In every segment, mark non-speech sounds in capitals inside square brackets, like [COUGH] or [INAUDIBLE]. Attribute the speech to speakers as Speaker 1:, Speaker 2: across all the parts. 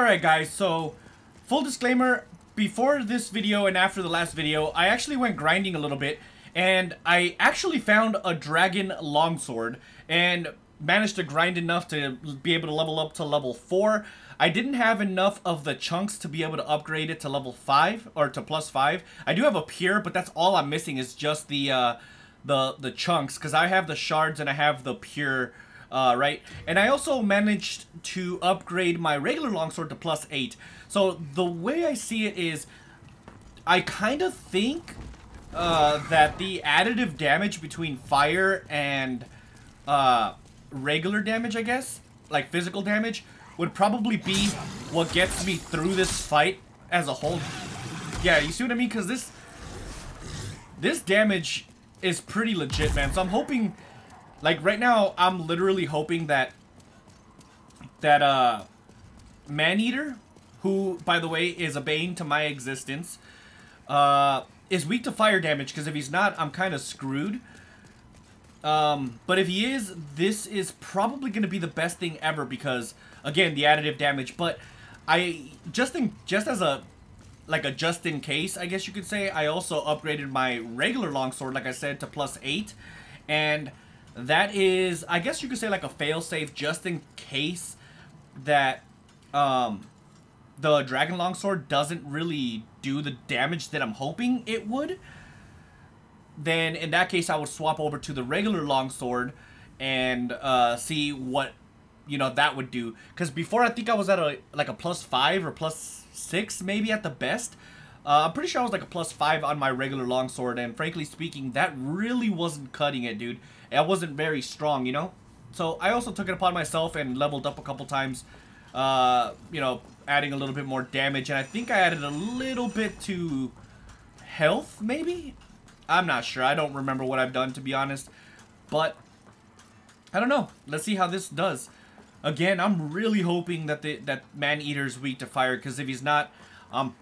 Speaker 1: Alright guys, so full disclaimer, before this video and after the last video, I actually went grinding a little bit and I actually found a dragon longsword and managed to grind enough to be able to level up to level 4. I didn't have enough of the chunks to be able to upgrade it to level 5 or to plus 5. I do have a pure, but that's all I'm missing is just the uh, the the chunks because I have the shards and I have the pure uh, right? And I also managed to upgrade my regular longsword to plus 8. So the way I see it is, I kind of think uh, that the additive damage between fire and uh, regular damage, I guess, like physical damage, would probably be what gets me through this fight as a whole. Yeah, you see what I mean? Because this, this damage is pretty legit, man. So I'm hoping like, right now, I'm literally hoping that... That, uh... Maneater, who, by the way, is a bane to my existence, uh, is weak to fire damage, because if he's not, I'm kind of screwed. Um, but if he is, this is probably going to be the best thing ever, because, again, the additive damage, but I, just in, just as a, like a just in case, I guess you could say, I also upgraded my regular longsword, like I said, to plus 8, and that is, I guess you could say like a failsafe just in case that um, the Dragon Longsword doesn't really do the damage that I'm hoping it would. Then in that case, I would swap over to the regular Longsword and uh, see what you know that would do. Because before I think I was at a like a plus five or plus six maybe at the best. Uh, I'm pretty sure I was like a plus five on my regular longsword, and frankly speaking, that really wasn't cutting it, dude. I wasn't very strong, you know? So I also took it upon myself and leveled up a couple times, uh, you know, adding a little bit more damage. And I think I added a little bit to health, maybe? I'm not sure. I don't remember what I've done, to be honest. But, I don't know. Let's see how this does. Again, I'm really hoping that the, that Man-Eater's weak to fire, because if he's not, I'm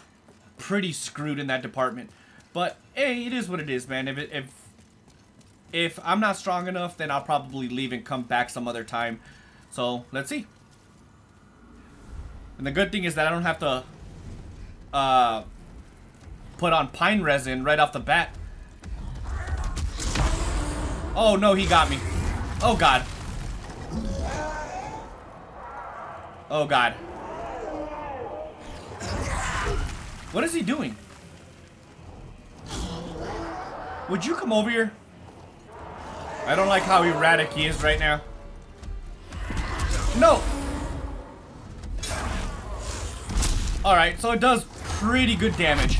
Speaker 1: pretty screwed in that department. But, hey, it is what it is, man. If, it, if if I'm not strong enough, then I'll probably leave and come back some other time. So, let's see. And the good thing is that I don't have to uh, put on pine resin right off the bat. Oh, no, he got me. Oh, God. Oh, God. What is he doing? Would you come over here? I don't like how erratic he is right now. No! Alright, so it does pretty good damage.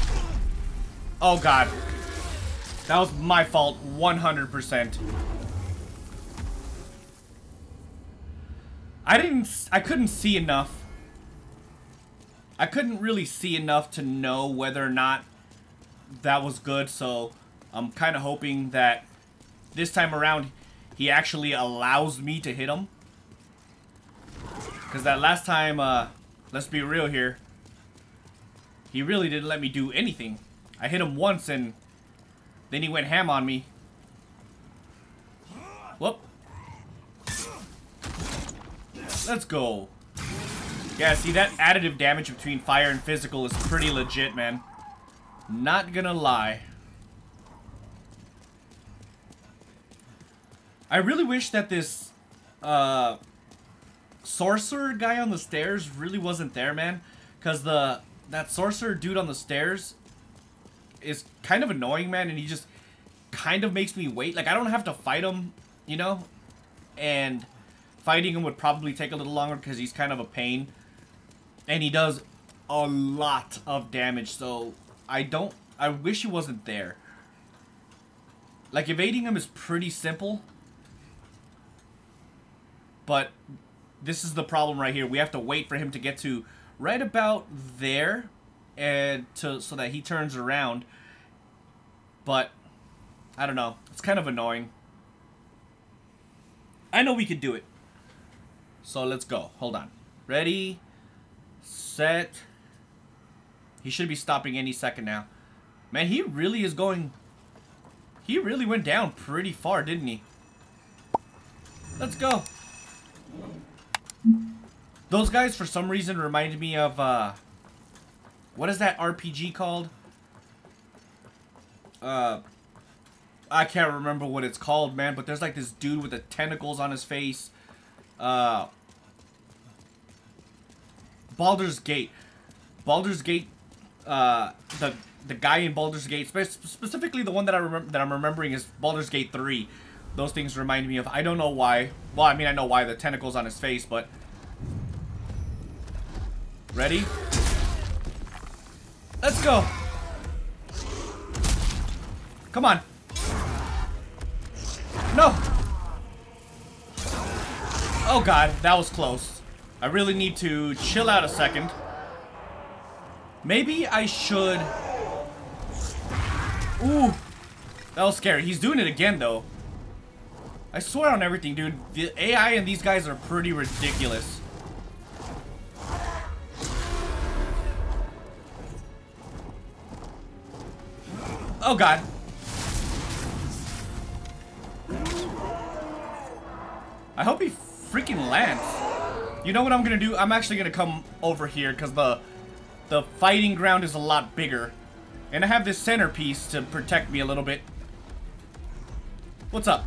Speaker 1: Oh god. That was my fault, 100%. I didn't, I couldn't see enough. I couldn't really see enough to know whether or not that was good, so I'm kind of hoping that this time around, he actually allows me to hit him. Because that last time, uh, let's be real here, he really didn't let me do anything. I hit him once and then he went ham on me. Whoop. Let's go. Yeah, see, that additive damage between fire and physical is pretty legit, man. Not gonna lie. I really wish that this uh, sorcerer guy on the stairs really wasn't there, man. Because the that sorcerer dude on the stairs is kind of annoying, man. And he just kind of makes me wait. Like, I don't have to fight him, you know? And fighting him would probably take a little longer because he's kind of a pain. And he does a lot of damage. So, I don't... I wish he wasn't there. Like, evading him is pretty simple. But this is the problem right here. We have to wait for him to get to right about there and to so that he turns around. But I don't know. It's kind of annoying. I know we could do it. So let's go. Hold on. Ready, set. He should be stopping any second now. Man, he really is going... He really went down pretty far, didn't he? Let's go. Those guys, for some reason, reminded me of, uh... What is that RPG called? Uh... I can't remember what it's called, man, but there's like this dude with the tentacles on his face. Uh... Baldur's Gate. Baldur's Gate, uh, the the guy in Baldur's Gate, spe specifically the one that I remember that I'm remembering is Baldur's Gate 3. Those things remind me of I don't know why. Well, I mean I know why the tentacles on his face, but Ready? Let's go. Come on. No. Oh god, that was close. I really need to chill out a second. Maybe I should... Ooh. That was scary. He's doing it again, though. I swear on everything, dude. The AI and these guys are pretty ridiculous. Oh, God. I hope he freaking lands. You know what I'm gonna do? I'm actually gonna come over here because the the fighting ground is a lot bigger. And I have this centerpiece to protect me a little bit. What's up?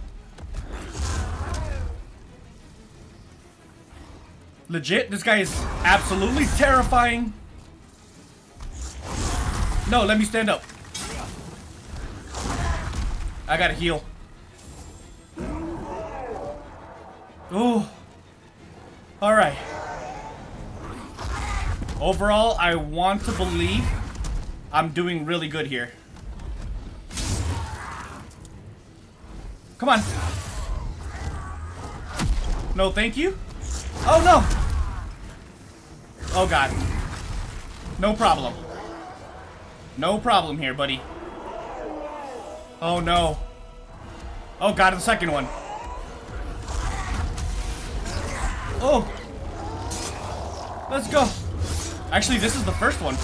Speaker 1: Legit, this guy is absolutely terrifying. No, let me stand up. I gotta heal. Oh. Alright. Overall, I want to believe I'm doing really good here. Come on. No, thank you. Oh, no. Oh, God. No problem. No problem here, buddy. Oh, no. Oh, God, the second one. Oh. Let's go. Actually, this is the first one.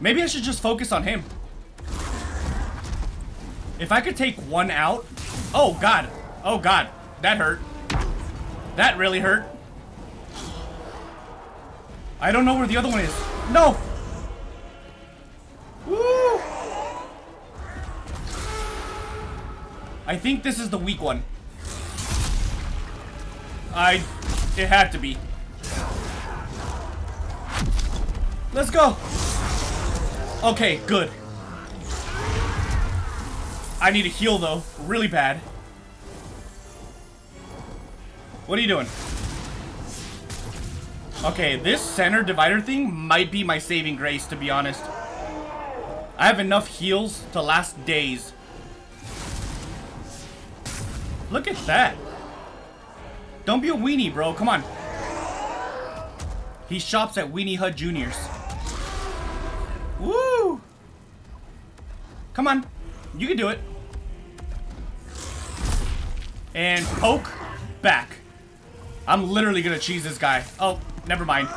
Speaker 1: Maybe I should just focus on him. If I could take one out... Oh, God. Oh, God. That hurt. That really hurt. I don't know where the other one is. No! Woo! I think this is the weak one. I... It had to be. Let's go. Okay, good. I need a heal, though. Really bad. What are you doing? Okay, this center divider thing might be my saving grace, to be honest. I have enough heals to last days. Look at that. Don't be a weenie, bro. Come on. He shops at Weenie Hut Juniors. Woo! Come on. You can do it. And poke back. I'm literally gonna cheese this guy. Oh, never mind.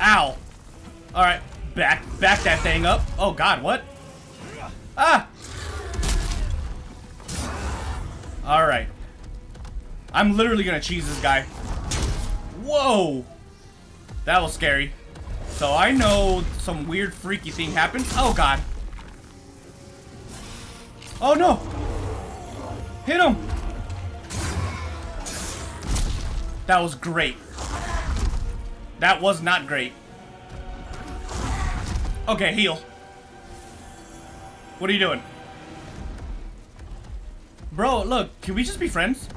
Speaker 1: Ow. Alright, back back that thing up. Oh god, what? Ah! Alright. I'm literally gonna cheese this guy. Whoa! That was scary. So I know some weird freaky thing happened. Oh god. Oh no! Hit him! That was great. That was not great. Okay, heal. What are you doing? Bro, look, can we just be friends?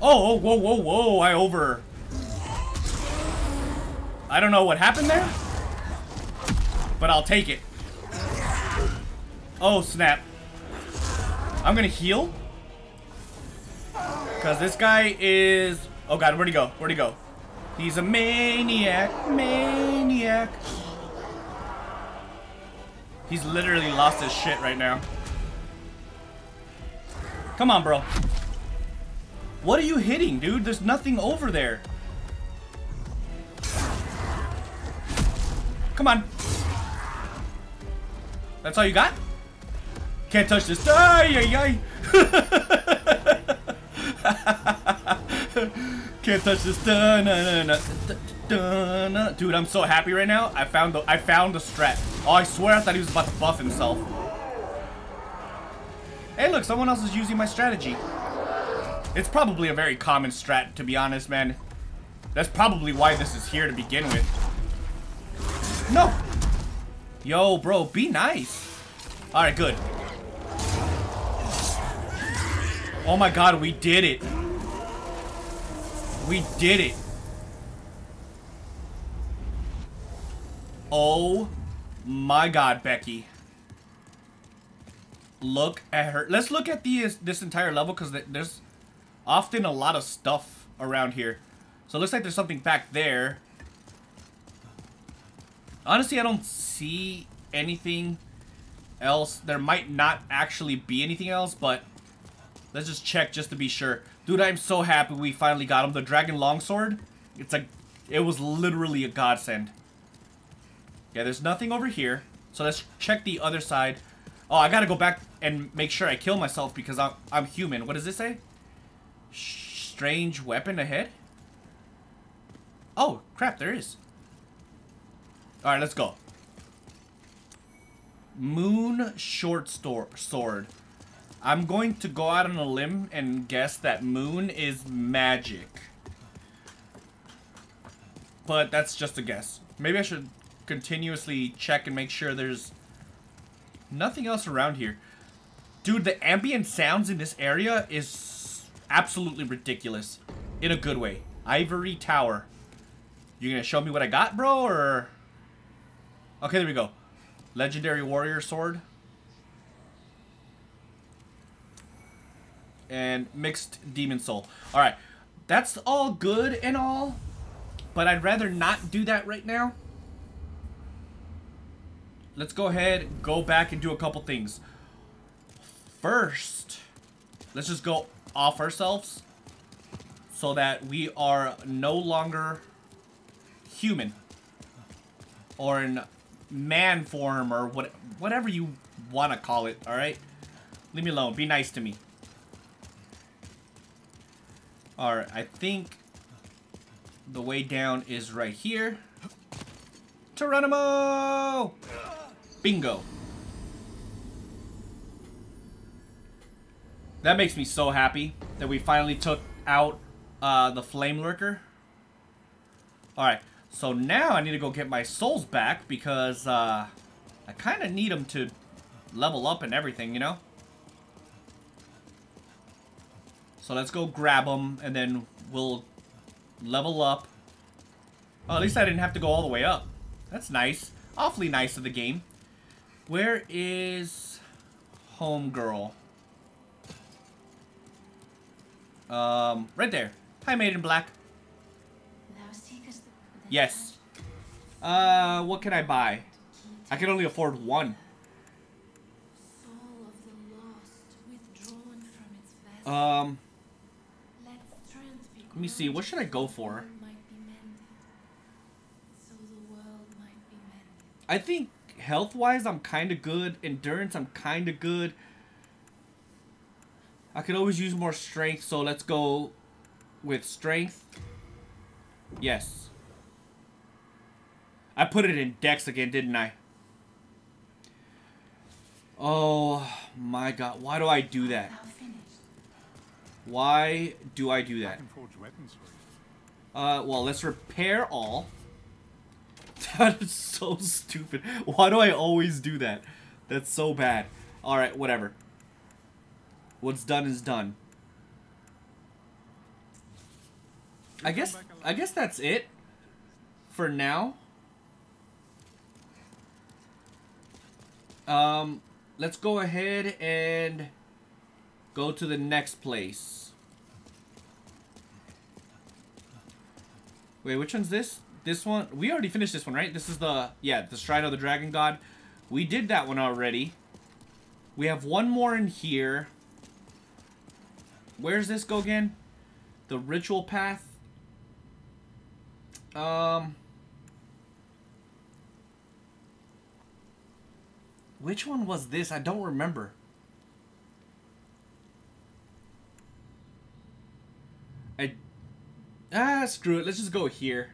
Speaker 1: Oh, oh, whoa, whoa, whoa, I over... I don't know what happened there, but I'll take it. Oh, snap. I'm gonna heal. Because this guy is... Oh god, where'd he go? Where'd he go? He's a maniac, maniac. He's literally lost his shit right now. Come on, bro. What are you hitting, dude? There's nothing over there. Come on. That's all you got? Can't touch this. Ay, ay, ay. [LAUGHS] Can't touch this. Dun, dun, dun, dun, dun. Dude, I'm so happy right now. I found the I found the strat. Oh, I swear I thought he was about to buff himself. Hey, look, someone else is using my strategy. It's probably a very common strat, to be honest, man. That's probably why this is here to begin with. No! Yo, bro, be nice. Alright, good. Oh my god, we did it. We did it. Oh my god, Becky. Look at her. Let's look at the this entire level because there's often a lot of stuff around here. So it looks like there's something back there. Honestly, I don't see anything else. There might not actually be anything else, but let's just check just to be sure. Dude, I'm so happy we finally got him. The Dragon Longsword, it's like, it was literally a godsend. Yeah, there's nothing over here. So let's check the other side. Oh, I gotta go back and make sure I kill myself because I'm, I'm human. What does this say? Strange weapon ahead? Oh, crap, there is. Alright, let's go. Moon short sword. I'm going to go out on a limb and guess that moon is magic. But that's just a guess. Maybe I should continuously check and make sure there's nothing else around here. Dude, the ambient sounds in this area is absolutely ridiculous. In a good way. Ivory Tower. You gonna show me what I got, bro, or... Okay, there we go. Legendary Warrior Sword. And Mixed Demon Soul. Alright, that's all good and all, but I'd rather not do that right now. Let's go ahead, go back and do a couple things. First, let's just go off ourselves so that we are no longer human or in man form or what whatever you want to call it, all right? Leave me alone. Be nice to me. All right, I think the way down is right here. Geronimo! Bingo. That makes me so happy that we finally took out uh, the Flame Lurker. Alright, so now I need to go get my souls back because uh, I kind of need them to level up and everything, you know? So let's go grab them and then we'll level up. Oh, at least I didn't have to go all the way up. That's nice. Awfully nice of the game. Where is Homegirl? Um, right there. Hi, Maiden Black. Yes. Uh, what can I buy? I can only afford one. Um, let me see. What should I go for? I think health-wise, I'm kind of good. Endurance, I'm kind of good. I could always use more strength, so let's go with strength. Yes. I put it in dex again, didn't I? Oh my god, why do I do that? Why do I do that? Uh, well, let's repair all. [LAUGHS] That is so stupid. Why do I always do that? That's so bad. Alright, whatever. What's done is done. I guess I guess that's it for now. Um, let's go ahead and go to the next place. Wait, which one's this? this one, we already finished this one, right? This is the, yeah, the Shrine of the Dragon God. We did that one already. We have one more in here. Where's this go again? The Ritual Path. Um... Which one was this? I don't remember. I... Ah, screw it. Let's just go here.